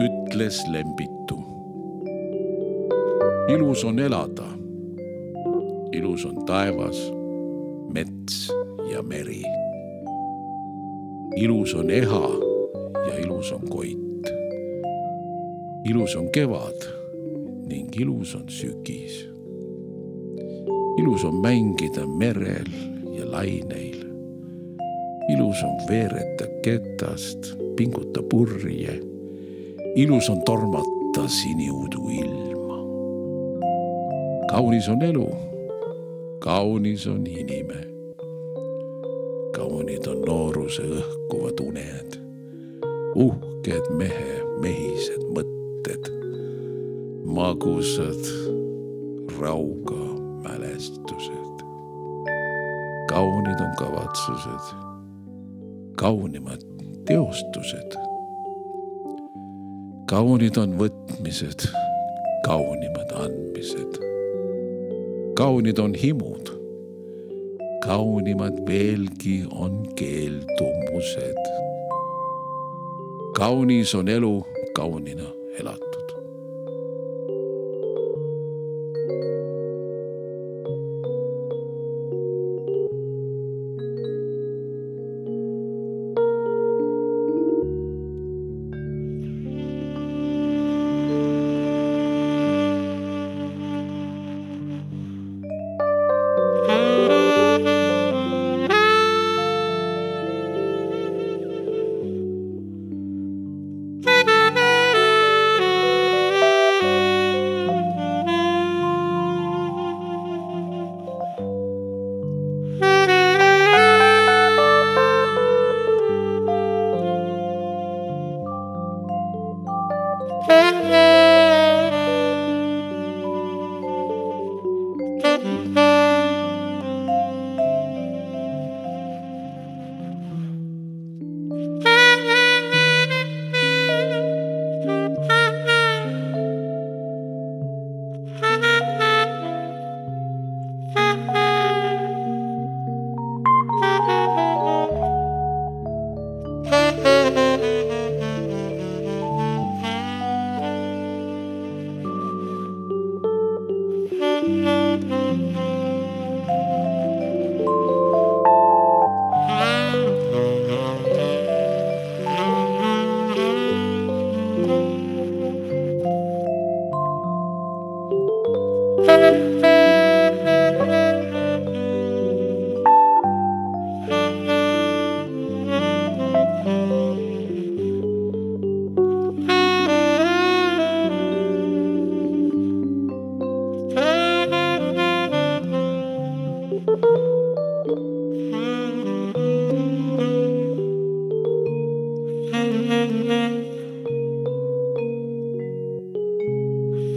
ütles Lembitu. ilus on elada. ilus on taevas, mets ja meri. ilus on eha ja ilus on koit. ilus on kevad ning ilus on sügis. ilus on mängida merel ja laineil. ilus on veereta ketast, pinguta purje. Ilus on tormata siniudu ilma. kaunis on elu, kaunis on inime. kaunid on nooruse õhkuvad uned, uhked mehe mehised mõtted, magusad rauga mälestused. kaunid on kavatsused, kaunimad teostused. Kaunid on võtmised, kaunimad andmised. kaunid on himud, kaunimad veelgi on keeldumused. kaunis on elu kaunina elatud. Mm-hmm.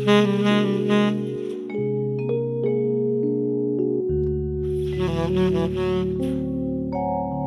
Thank you.